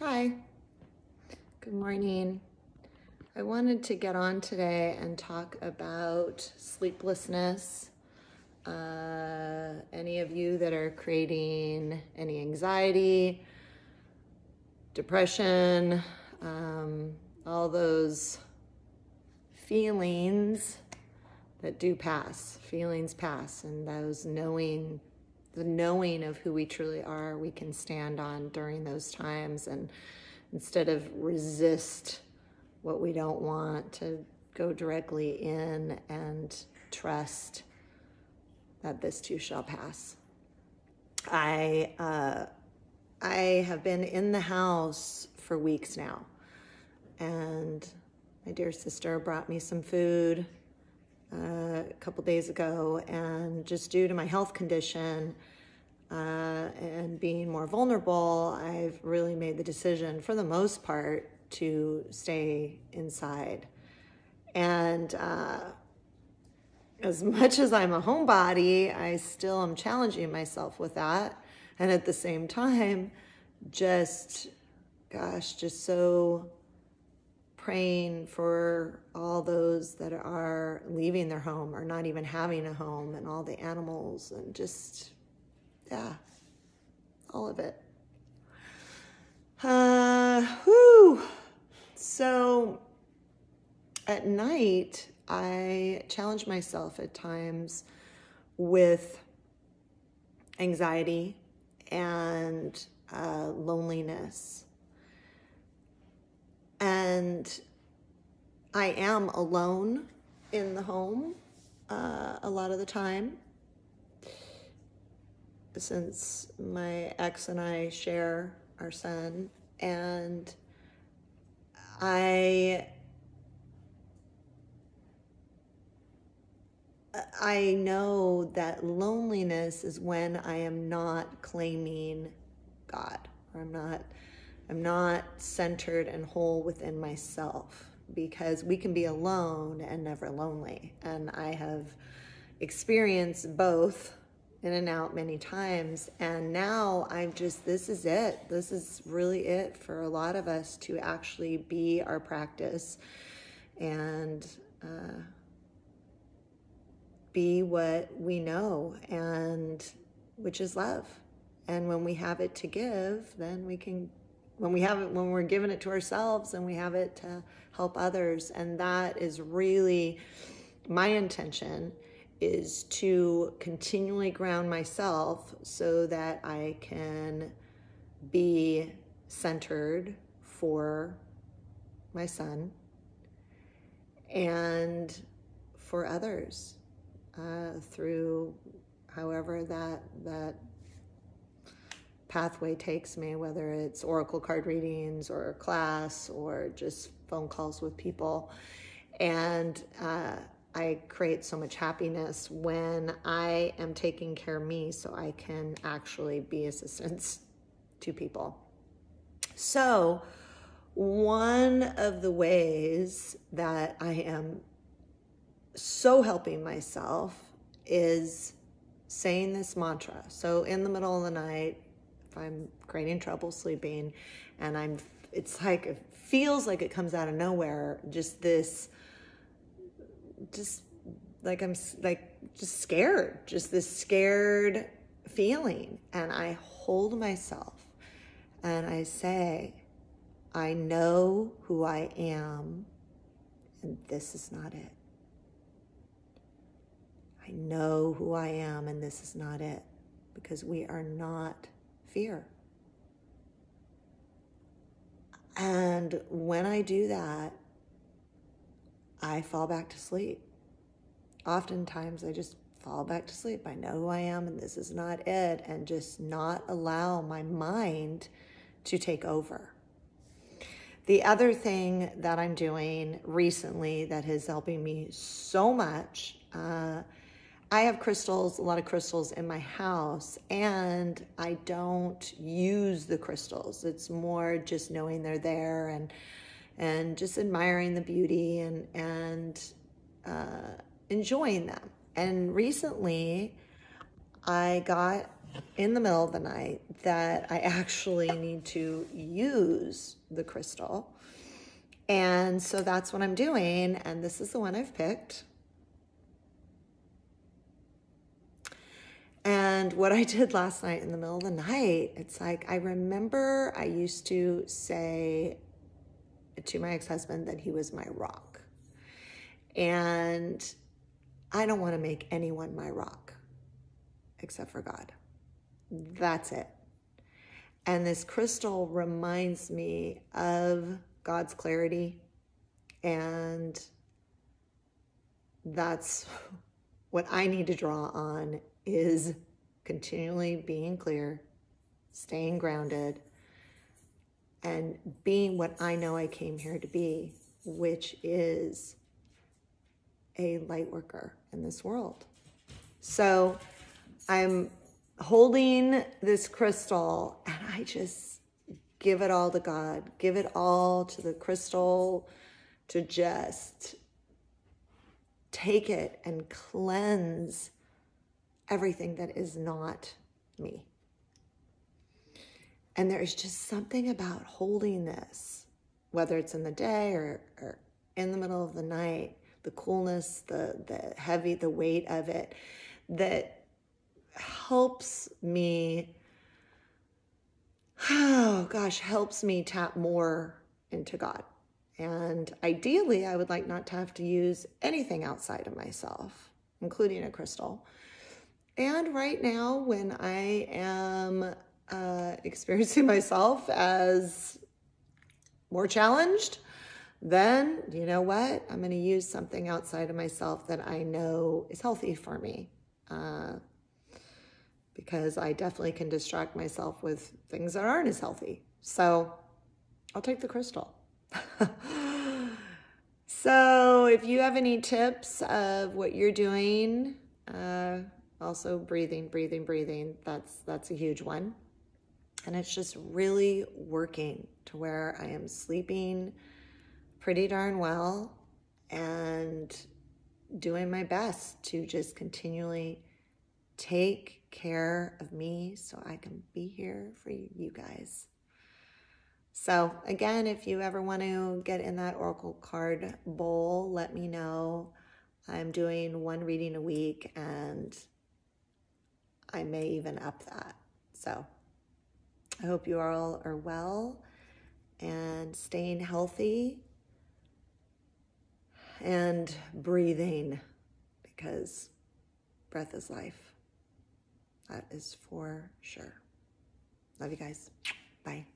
Hi. Good morning. I wanted to get on today and talk about sleeplessness. Uh, any of you that are creating any anxiety, depression, um, all those feelings that do pass, feelings pass, and those knowing the knowing of who we truly are, we can stand on during those times and instead of resist what we don't want to go directly in and trust that this too shall pass. I uh, I have been in the house for weeks now, and my dear sister brought me some food a couple days ago, and just due to my health condition uh, and being more vulnerable, I've really made the decision, for the most part, to stay inside. And uh, as much as I'm a homebody, I still am challenging myself with that. And at the same time, just, gosh, just so praying for all those that are leaving their home or not even having a home and all the animals and just, yeah, all of it. Uh, whew. So at night, I challenge myself at times with anxiety and uh, loneliness and I am alone in the home uh, a lot of the time. Since my ex and I share our son. And I I know that loneliness is when I am not claiming God or I'm not I'm not centered and whole within myself because we can be alone and never lonely. And I have experienced both in and out many times. And now I'm just, this is it. This is really it for a lot of us to actually be our practice and uh, be what we know, and which is love. And when we have it to give, then we can when we have it when we're giving it to ourselves and we have it to help others and that is really my intention is to continually ground myself so that I can be centered for my son and for others uh, through however that that pathway takes me, whether it's oracle card readings or class or just phone calls with people. And uh, I create so much happiness when I am taking care of me so I can actually be assistance to people. So, one of the ways that I am so helping myself is saying this mantra. So, in the middle of the night, I'm creating trouble sleeping and I'm, it's like, it feels like it comes out of nowhere. Just this, just like I'm like, just scared, just this scared feeling. And I hold myself and I say, I know who I am, and this is not it. I know who I am, and this is not it. Because we are not fear. And when I do that, I fall back to sleep. Oftentimes, I just fall back to sleep. I know who I am, and this is not it, and just not allow my mind to take over. The other thing that I'm doing recently that is helping me so much uh, I have crystals, a lot of crystals in my house, and I don't use the crystals. It's more just knowing they're there and and just admiring the beauty and and uh, enjoying them. And recently, I got in the middle of the night that I actually need to use the crystal. And so that's what I'm doing. And this is the one I've picked. And what I did last night in the middle of the night, it's like I remember I used to say to my ex husband that he was my rock. And I don't want to make anyone my rock except for God. That's it. And this crystal reminds me of God's clarity. And that's what I need to draw on is continually being clear, staying grounded, and being what I know I came here to be, which is a light worker in this world. So I'm holding this crystal and I just give it all to God, give it all to the crystal to just take it and cleanse everything that is not me. And there is just something about holding this, whether it's in the day or, or in the middle of the night, the coolness, the, the heavy, the weight of it, that helps me, oh gosh, helps me tap more into God. And ideally, I would like not to have to use anything outside of myself, including a crystal. And right now, when I am uh, experiencing myself as more challenged, then you know what? I'm going to use something outside of myself that I know is healthy for me. Uh, because I definitely can distract myself with things that aren't as healthy. So I'll take the crystal. so if you have any tips of what you're doing, uh, also breathing, breathing, breathing, that's that's a huge one. And it's just really working to where I am sleeping pretty darn well and doing my best to just continually take care of me so I can be here for you guys. So, again, if you ever want to get in that Oracle card bowl, let me know. I'm doing one reading a week and I may even up that. So, I hope you all are well and staying healthy and breathing because breath is life. That is for sure. Love you guys. Bye.